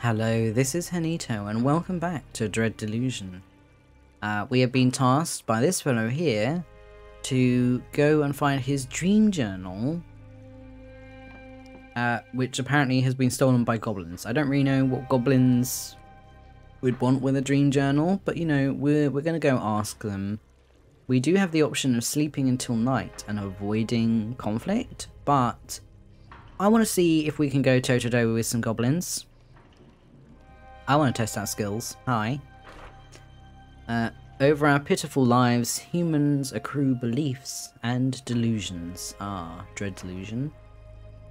Hello, this is Henitto, and welcome back to Dread Delusion. Uh, we have been tasked by this fellow here to go and find his dream journal, uh, which apparently has been stolen by goblins. I don't really know what goblins would want with a dream journal, but you know, we're, we're going to go ask them. We do have the option of sleeping until night and avoiding conflict, but I want to see if we can go toe-to-toe with some goblins. I want to test our skills. Hi. Uh, over our pitiful lives, humans accrue beliefs and delusions. Ah, dread delusion.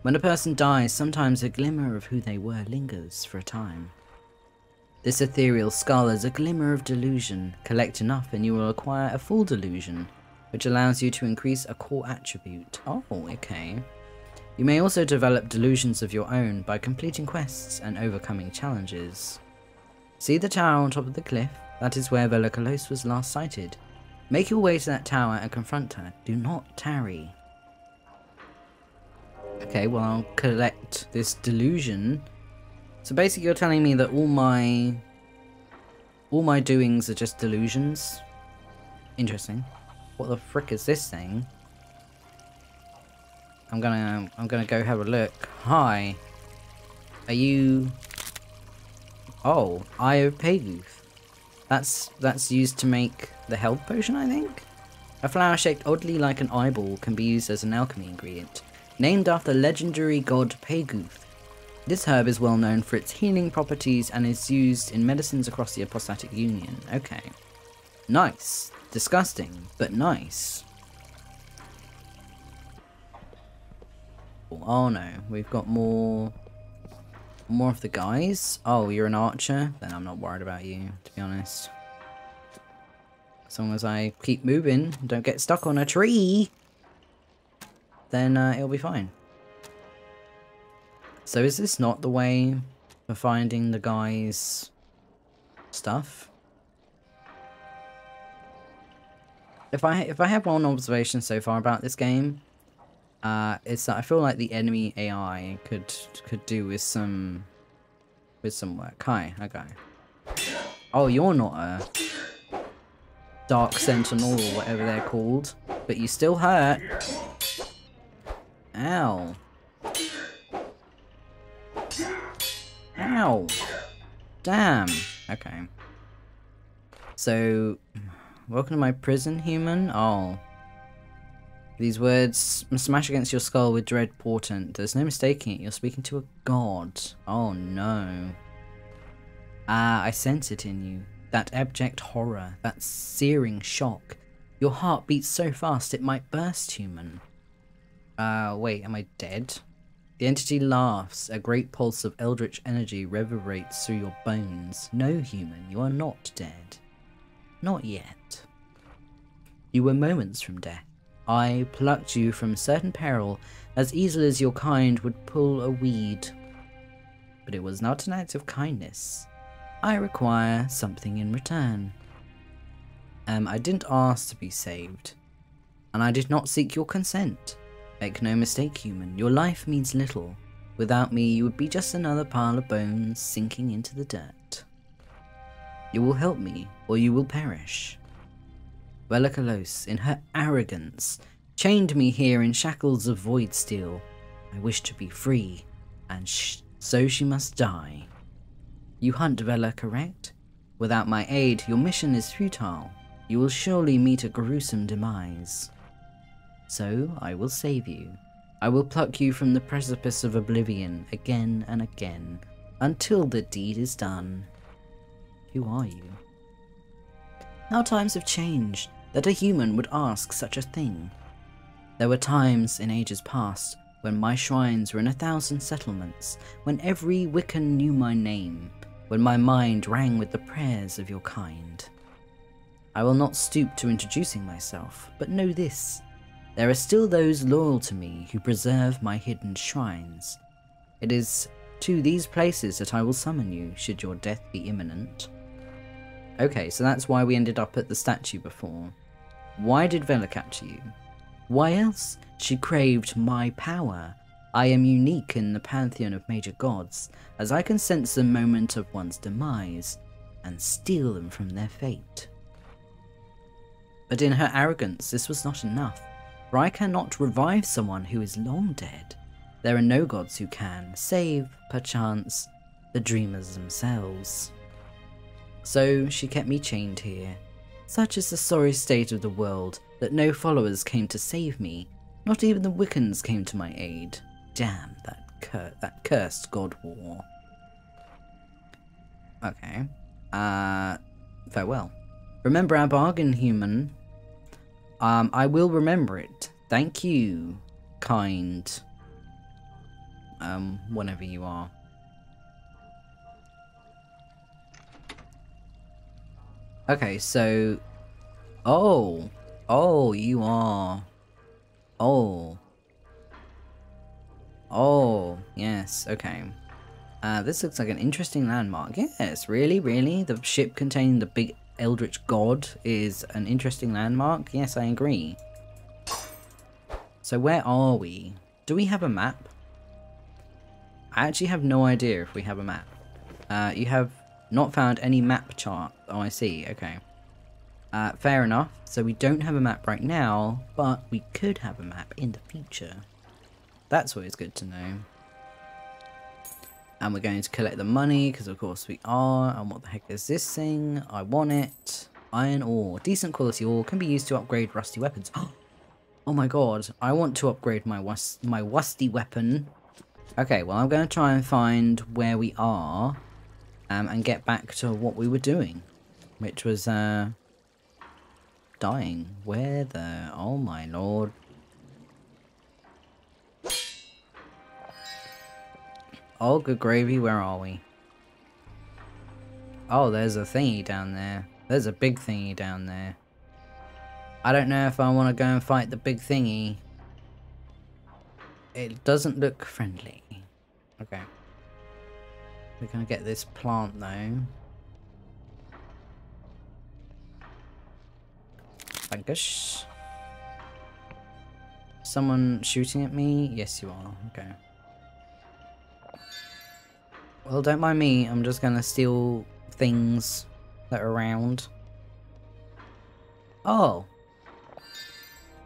When a person dies, sometimes a glimmer of who they were lingers for a time. This ethereal skull is a glimmer of delusion. Collect enough and you will acquire a full delusion, which allows you to increase a core attribute. Oh, okay. You may also develop delusions of your own by completing quests and overcoming challenges. See the tower on top of the cliff? That is where Vela Calose was last sighted. Make your way to that tower and confront her. Do not tarry. Okay, well I'll collect this delusion. So basically you're telling me that all my... All my doings are just delusions? Interesting. What the frick is this thing? I'm gonna... I'm gonna go have a look. Hi. Are you... Oh, Payguth. That's that's used to make the health potion, I think? A flower shaped oddly like an eyeball can be used as an alchemy ingredient, named after legendary god Payguth. This herb is well known for its healing properties and is used in medicines across the Apostatic Union. Okay. Nice. Disgusting, but nice. Oh, oh no, we've got more more of the guys? Oh, you're an archer? Then I'm not worried about you, to be honest. As long as I keep moving, don't get stuck on a tree, then uh, it'll be fine. So is this not the way for finding the guys' stuff? If I if I have one observation so far about this game, uh, it's that I feel like the enemy AI could could do with some with some work. Hi, okay. Oh, you're not a Dark Sentinel or whatever they're called, but you still hurt. Ow. Ow. Damn. Okay. So, welcome to my prison, human. Oh. These words smash against your skull with dread portent. There's no mistaking it. You're speaking to a god. Oh no. Ah, I sense it in you. That abject horror, that searing shock. Your heart beats so fast it might burst, human. Uh, wait, am I dead? The entity laughs. A great pulse of eldritch energy reverberates through your bones. No, human, you are not dead. Not yet. You were moments from death. I plucked you from certain peril as easily as your kind would pull a weed. But it was not an act of kindness. I require something in return. Um, I didn't ask to be saved, and I did not seek your consent. Make no mistake, human, your life means little. Without me, you would be just another pile of bones sinking into the dirt. You will help me, or you will perish. Vela Calose, in her arrogance, chained me here in shackles of void steel. I wish to be free, and sh so she must die. You hunt Vela, correct? Without my aid, your mission is futile. You will surely meet a gruesome demise. So, I will save you. I will pluck you from the precipice of oblivion again and again, until the deed is done. Who are you? How times have changed that a human would ask such a thing. There were times in ages past when my shrines were in a thousand settlements, when every Wiccan knew my name, when my mind rang with the prayers of your kind. I will not stoop to introducing myself, but know this. There are still those loyal to me who preserve my hidden shrines. It is to these places that I will summon you should your death be imminent. Okay, so that's why we ended up at the statue before. Why did Vela capture you? Why else? She craved my power. I am unique in the pantheon of major gods, as I can sense the moment of one's demise and steal them from their fate. But in her arrogance, this was not enough, for I cannot revive someone who is long dead. There are no gods who can, save, perchance, the dreamers themselves. So she kept me chained here. Such is the sorry state of the world that no followers came to save me. Not even the Wiccans came to my aid. Damn that cur that cursed God War. Okay. Uh, farewell. Remember our bargain, human. Um, I will remember it. Thank you, kind. Um, whenever you are. Okay, so... Oh! Oh, you are... Oh. Oh, yes, okay. Uh, this looks like an interesting landmark. Yes, really, really? The ship containing the big eldritch god is an interesting landmark? Yes, I agree. So where are we? Do we have a map? I actually have no idea if we have a map. Uh, you have not found any map chart. Oh, I see. Okay. Uh, fair enough. So we don't have a map right now, but we could have a map in the future. That's always good to know. And we're going to collect the money, because of course we are. And what the heck is this thing? I want it. Iron ore. Decent quality ore can be used to upgrade rusty weapons. Oh my god, I want to upgrade my my rusty weapon. Okay, well I'm going to try and find where we are um, and get back to what we were doing, which was uh, dying. Where the... Oh my lord. Oh, good gravy, where are we? Oh, there's a thingy down there. There's a big thingy down there. I don't know if I want to go and fight the big thingy. It doesn't look friendly. Okay. We're gonna get this plant though. Thankish. Someone shooting at me? Yes, you are. Okay. Well, don't mind me. I'm just gonna steal things that are around. Oh.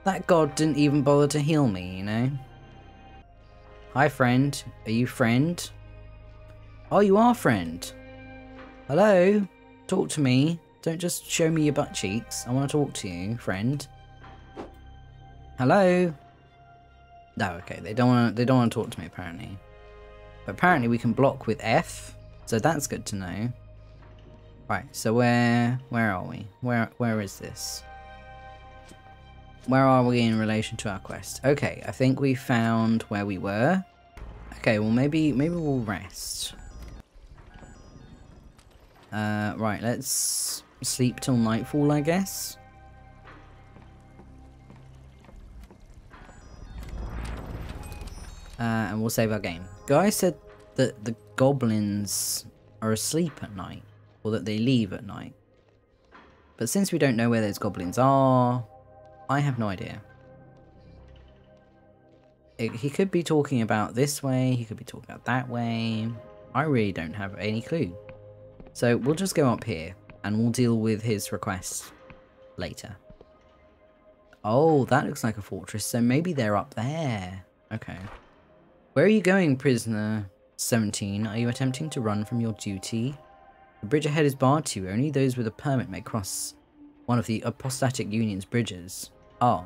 That god didn't even bother to heal me, you know? Hi, friend. Are you friend? Oh, you are friend. Hello? Talk to me. Don't just show me your butt cheeks. I want to talk to you, friend. Hello? No, okay. They don't want. They don't want to talk to me apparently. But apparently we can block with F, so that's good to know. Right. So where where are we? Where where is this? Where are we in relation to our quest? Okay, I think we found where we were. Okay, well maybe maybe we'll rest. Uh, right, let's sleep till nightfall, I guess. Uh, and we'll save our game. Guy said that the goblins are asleep at night, or that they leave at night. But since we don't know where those goblins are, I have no idea. It, he could be talking about this way, he could be talking about that way. I really don't have any clue. So we'll just go up here and we'll deal with his requests later. Oh, that looks like a fortress, so maybe they're up there. Okay. Where are you going, prisoner 17? Are you attempting to run from your duty? The bridge ahead is barred to you. Only those with a permit may cross one of the apostatic union's bridges. Oh.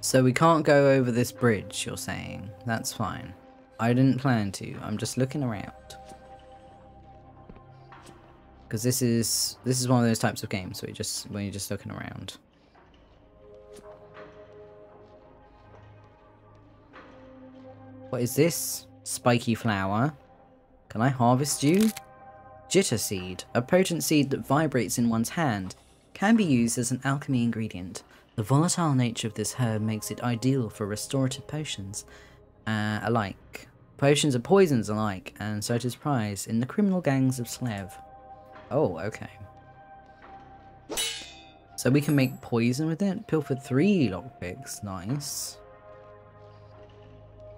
So we can't go over this bridge, you're saying? That's fine. I didn't plan to. I'm just looking around because this is this is one of those types of games where you just when you're just looking around. What is this? Spiky flower. Can I harvest you? Jitter seed, a potent seed that vibrates in one's hand, can be used as an alchemy ingredient. The volatile nature of this herb makes it ideal for restorative potions uh, alike. Potions are poisons alike, and so it is prized in the criminal gangs of Slev. Oh, okay. So we can make poison with it? Pilfer three lockpicks, nice.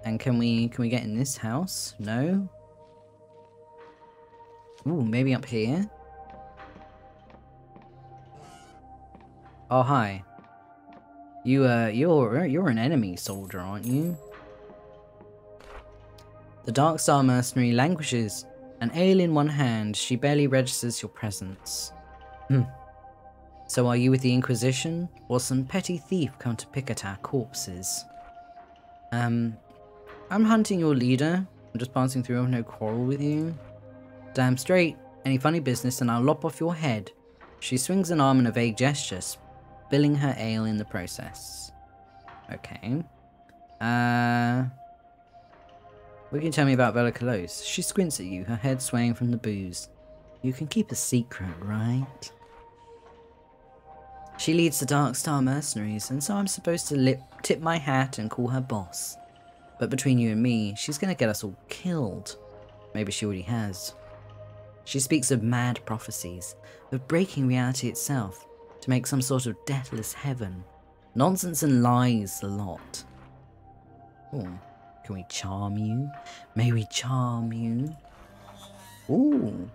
And can we can we get in this house? No. Ooh, maybe up here. Oh hi. You uh you're you're an enemy soldier, aren't you? The Dark Star mercenary languishes, an ale in one hand, she barely registers your presence. Hmm. So are you with the Inquisition, or some petty thief come to pick at our corpses? Um, I'm hunting your leader. I'm just passing through, I have no quarrel with you. Damn straight. Any funny business and I'll lop off your head. She swings an arm in a vague gesture, spilling her ale in the process. Okay. Uh... What can you tell me about Vela Calose? She squints at you, her head swaying from the booze. You can keep a secret, right? She leads the Dark Star Mercenaries, and so I'm supposed to lip tip my hat and call her boss. But between you and me, she's gonna get us all killed. Maybe she already has. She speaks of mad prophecies, of breaking reality itself, to make some sort of deathless heaven. Nonsense and lies a lot. Oh, can we charm you? May we charm you? Ooh.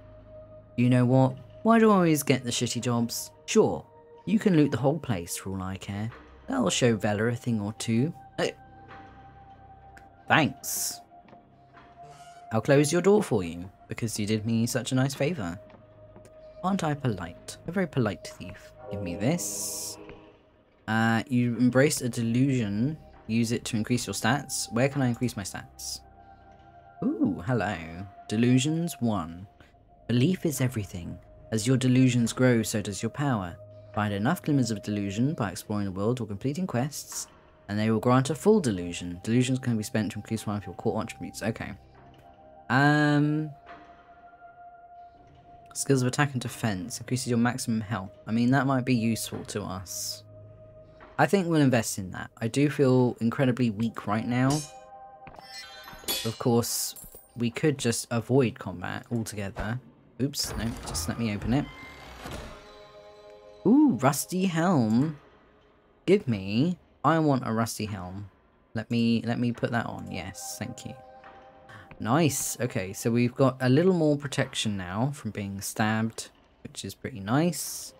You know what? Why do I always get the shitty jobs? Sure, you can loot the whole place for all I care. That'll show Vela a thing or two. Thanks. I'll close your door for you, because you did me such a nice favour. Aren't I polite? A very polite thief. Give me this. Uh, you embraced a delusion. Use it to increase your stats. Where can I increase my stats? Ooh, hello. Delusions 1. Belief is everything. As your delusions grow, so does your power. Find enough glimmers of delusion by exploring the world or completing quests, and they will grant a full delusion. Delusions can be spent to increase one of your core attributes. Okay. Um. Skills of attack and defense increases your maximum health. I mean, that might be useful to us. I think we'll invest in that. I do feel incredibly weak right now. Of course, we could just avoid combat altogether. Oops, no, just let me open it. Ooh, rusty helm. Give me I want a rusty helm. Let me let me put that on. Yes, thank you. Nice. Okay, so we've got a little more protection now from being stabbed, which is pretty nice.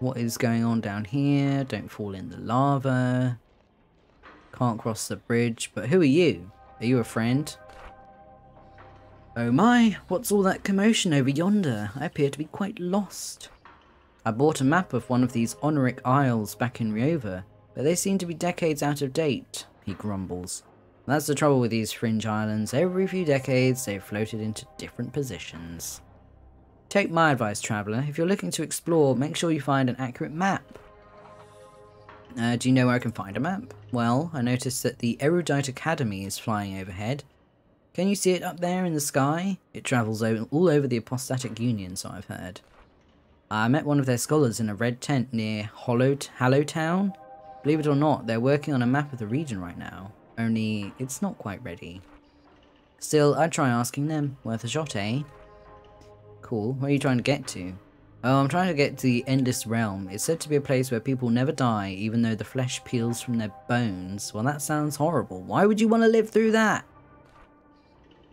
What is going on down here? Don't fall in the lava. Can't cross the bridge. But who are you? Are you a friend? Oh my, what's all that commotion over yonder? I appear to be quite lost. I bought a map of one of these Oneiric Isles back in Riova, but they seem to be decades out of date, he grumbles. That's the trouble with these fringe islands, every few decades they've floated into different positions. Take my advice, traveller, if you're looking to explore, make sure you find an accurate map. Uh, do you know where I can find a map? Well, I noticed that the Erudite Academy is flying overhead. Can you see it up there in the sky? It travels all over the Apostatic Union, so I've heard. I met one of their scholars in a red tent near Hollow Town. Believe it or not, they're working on a map of the region right now, only it's not quite ready. Still, I'd try asking them. Worth a shot, eh? Cool. Where are you trying to get to? Oh, I'm trying to get to the Endless Realm. It's said to be a place where people never die, even though the flesh peels from their bones. Well, that sounds horrible. Why would you want to live through that?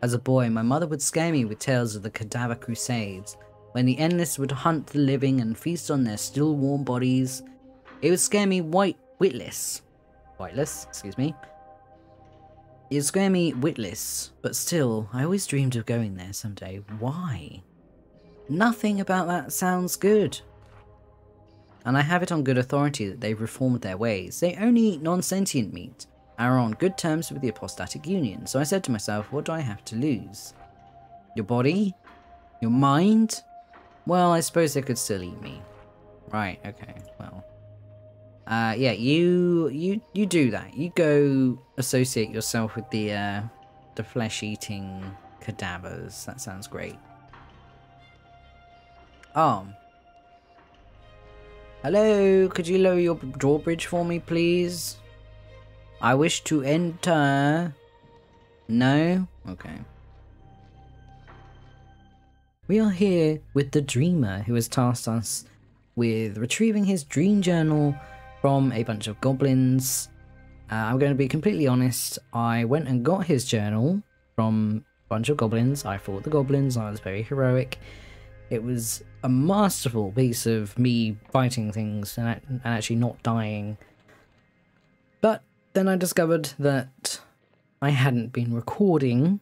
As a boy, my mother would scare me with tales of the Cadaver Crusades, when the Endless would hunt the living and feast on their still warm bodies. It would scare me white witless. Whiteless, excuse me. It would scare me witless, but still, I always dreamed of going there someday. Why? Nothing about that sounds good. And I have it on good authority that they've reformed their ways. They only eat non-sentient meat, and are on good terms with the Apostatic Union, so I said to myself, what do I have to lose? Your body? Your mind? Well, I suppose they could still eat me. Right, okay, well. Uh, yeah, you, you, you do that. You go associate yourself with the, uh, the flesh-eating cadavers. That sounds great. Oh. Hello, could you lower your drawbridge for me, please? I wish to enter. No? Okay. We are here with the Dreamer, who has tasked us with retrieving his dream journal from a bunch of goblins Uh, I'm going to be completely honest. I went and got his journal from a bunch of goblins. I fought the goblins. I was very heroic. It was a masterful piece of me fighting things and, and actually not dying. But then I discovered that I hadn't been recording.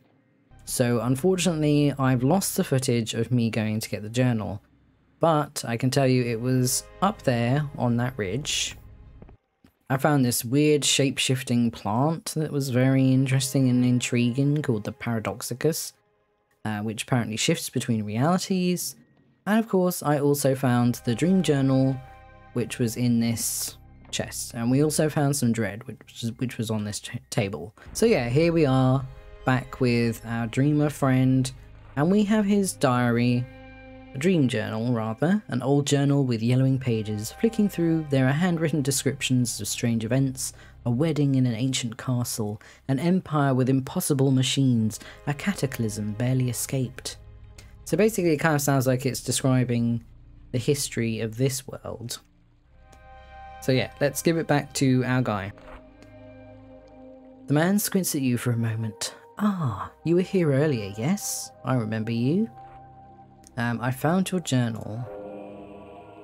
So unfortunately, I've lost the footage of me going to get the journal. But I can tell you it was up there on that ridge I found this weird shape-shifting plant that was very interesting and intriguing called the Paradoxicus, uh, which apparently shifts between realities. And of course, I also found the Dream Journal, which was in this chest. And we also found some Dread, which was, which was on this table. So yeah, here we are, back with our dreamer friend, and we have his diary, a dream journal, rather, an old journal with yellowing pages. Flicking through, there are handwritten descriptions of strange events, a wedding in an ancient castle, an empire with impossible machines, a cataclysm barely escaped. So basically it kind of sounds like it's describing the history of this world. So yeah, let's give it back to our guy. The man squints at you for a moment. Ah, you were here earlier, yes? I remember you. Um, I found your journal.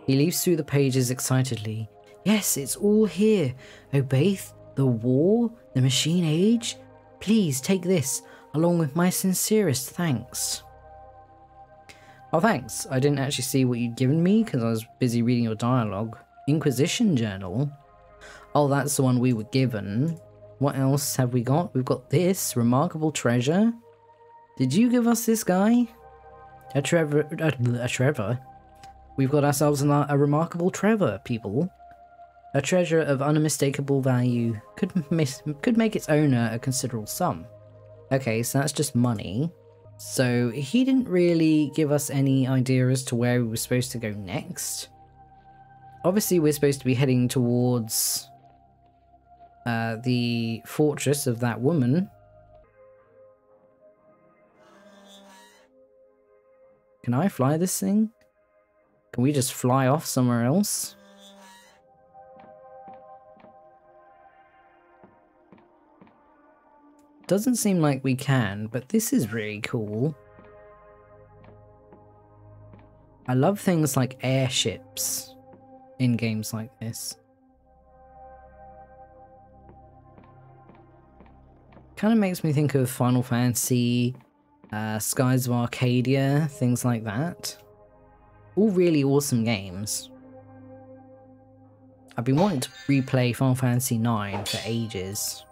He leaves through the pages excitedly. Yes, it's all here. Oh, Obaith, the war, the machine age. Please take this, along with my sincerest thanks. Oh, thanks. I didn't actually see what you'd given me because I was busy reading your dialogue. Inquisition Journal? Oh, that's the one we were given. What else have we got? We've got this remarkable treasure. Did you give us this guy? A Trevor, a, a Trevor. We've got ourselves a, a remarkable Trevor, people. A treasure of unmistakable value could miss, could make its owner a considerable sum. Okay, so that's just money. So he didn't really give us any idea as to where we were supposed to go next. Obviously, we're supposed to be heading towards uh, the fortress of that woman Can I fly this thing? Can we just fly off somewhere else? Doesn't seem like we can, but this is really cool. I love things like airships in games like this. Kind of makes me think of Final Fantasy uh, Skies of Arcadia, things like that. All really awesome games. I've been wanting to replay Final Fantasy IX for ages.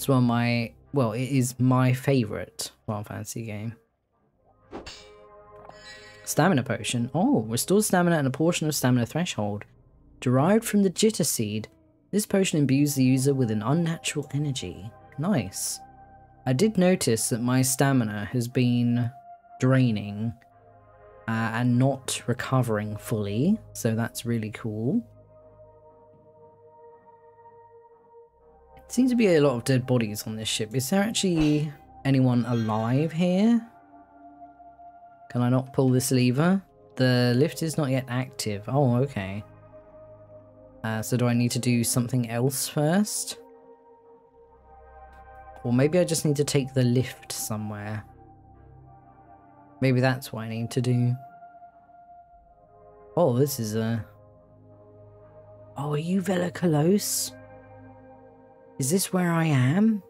It's one of my, well, it is my favourite Final Fantasy game. Stamina potion. Oh, restores stamina and a portion of stamina threshold. Derived from the Jitter Seed, this potion imbues the user with an unnatural energy. Nice. I did notice that my stamina has been draining uh, and not recovering fully, so that's really cool. Seems to be a lot of dead bodies on this ship. Is there actually anyone alive here? Can I not pull this lever? The lift is not yet active. Oh, okay. Uh, so do I need to do something else first? Or maybe I just need to take the lift somewhere. Maybe that's what I need to do. Oh, this is a... Oh, are you Vela Calose? Is this where I am?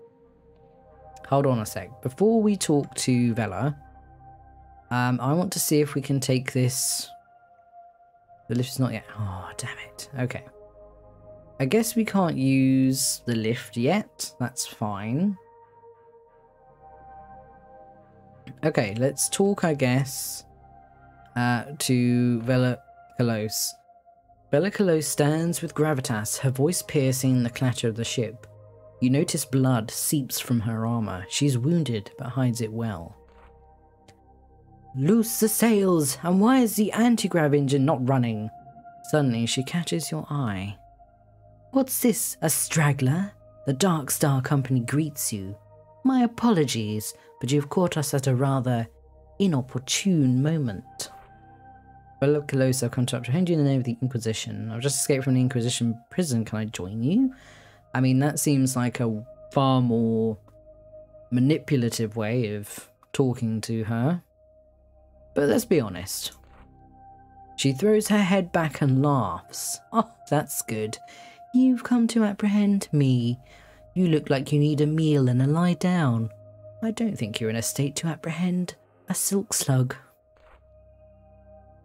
Hold on a sec. Before we talk to Vela, um, I want to see if we can take this... The lift is not yet... Oh, damn it. Okay. I guess we can't use the lift yet. That's fine. Okay, let's talk, I guess, uh, to Vela Calose. Vellocalos stands with gravitas, her voice piercing the clatter of the ship. You notice blood seeps from her armor. She's wounded, but hides it well. Loose the sails! And why is the anti-grav engine not running? Suddenly, she catches your eye. What's this, a straggler? The Dark Star Company greets you. My apologies, but you've caught us at a rather inopportune moment. Well, Calosa, come to apprehend you the name of the Inquisition. I've just escaped from the Inquisition prison. Can I join you? I mean, that seems like a far more manipulative way of talking to her. But let's be honest. She throws her head back and laughs. Oh, that's good. You've come to apprehend me. You look like you need a meal and a lie down. I don't think you're in a state to apprehend a silk slug.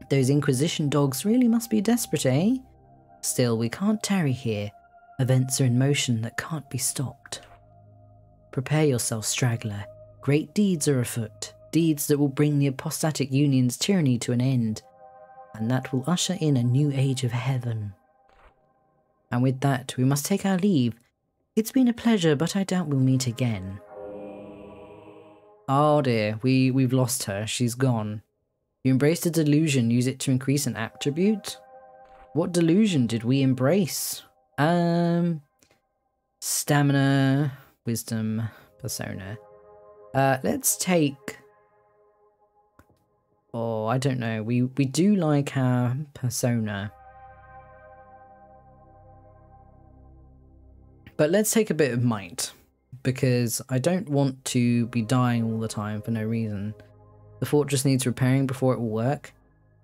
Those Inquisition dogs really must be desperate, eh? Still, we can't tarry here. Events are in motion that can't be stopped. Prepare yourself, straggler. Great deeds are afoot, deeds that will bring the apostatic union's tyranny to an end, and that will usher in a new age of heaven. And with that, we must take our leave. It's been a pleasure, but I doubt we'll meet again. Oh dear, we, we've lost her. She's gone. You embraced a delusion, use it to increase an attribute? What delusion did we embrace? Um, stamina, wisdom, persona. Uh, let's take. Oh, I don't know. We we do like our persona, but let's take a bit of might because I don't want to be dying all the time for no reason. The fortress needs repairing before it will work.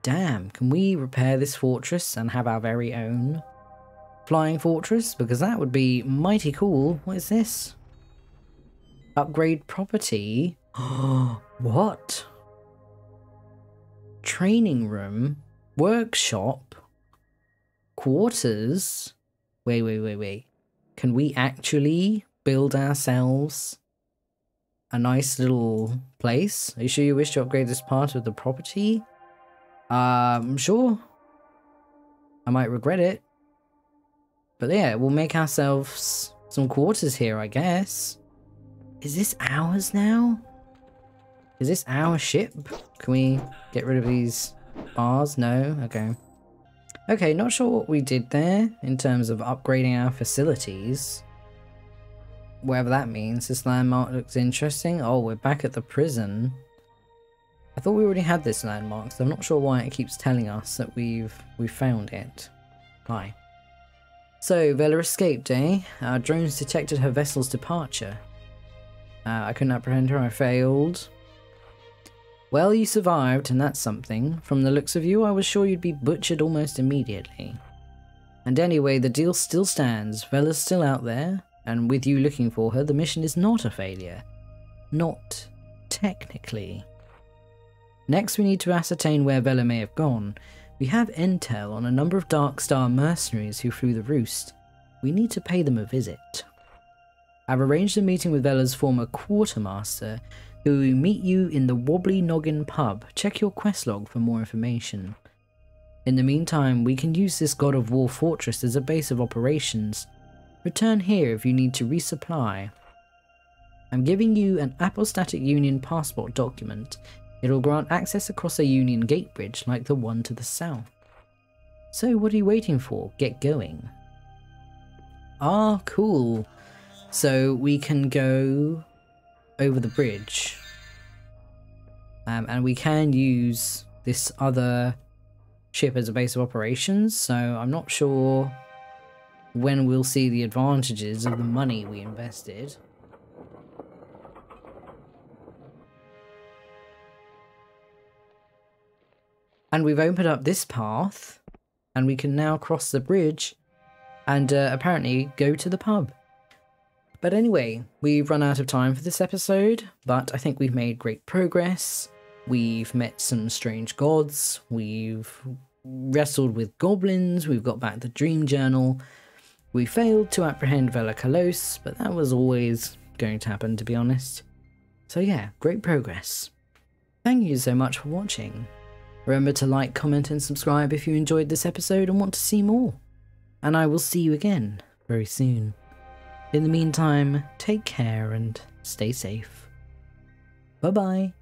Damn, can we repair this fortress and have our very own flying fortress? Because that would be mighty cool. What is this? Upgrade property? what? Training room? Workshop? Quarters? Wait, wait, wait, wait. Can we actually build ourselves a nice little place? Are you sure you wish to upgrade this part of the property? Um, sure. I might regret it. But yeah, we'll make ourselves some quarters here, I guess. Is this ours now? Is this our ship? Can we get rid of these bars? No? Okay. Okay, not sure what we did there in terms of upgrading our facilities whatever that means. This landmark looks interesting. Oh, we're back at the prison. I thought we already had this landmark, so I'm not sure why it keeps telling us that we've we found it. Why? So, Vela escaped, eh? Our drones detected her vessel's departure. Uh, I couldn't apprehend her, I failed. Well, you survived, and that's something. From the looks of you, I was sure you'd be butchered almost immediately. And anyway, the deal still stands. Vela's still out there, and with you looking for her, the mission is not a failure. Not technically. Next, we need to ascertain where Vela may have gone. We have intel on a number of Dark Star mercenaries who flew the roost. We need to pay them a visit. I've arranged a meeting with Vela's former quartermaster, who will meet you in the Wobbly Noggin pub. Check your quest log for more information. In the meantime, we can use this God of War fortress as a base of operations. Return here if you need to resupply. I'm giving you an Apostatic Union passport document. It'll grant access across a Union gate bridge like the one to the south. So what are you waiting for? Get going. Ah, cool. So we can go over the bridge. Um, and we can use this other ship as a base of operations, so I'm not sure when we'll see the advantages of the money we invested. And we've opened up this path, and we can now cross the bridge and uh, apparently go to the pub. But anyway, we've run out of time for this episode, but I think we've made great progress. We've met some strange gods, we've wrestled with goblins, we've got back the dream journal, we failed to apprehend Vela Calose, but that was always going to happen to be honest. So yeah, great progress. Thank you so much for watching. Remember to like, comment and subscribe if you enjoyed this episode and want to see more. And I will see you again very soon. In the meantime, take care and stay safe. Bye bye.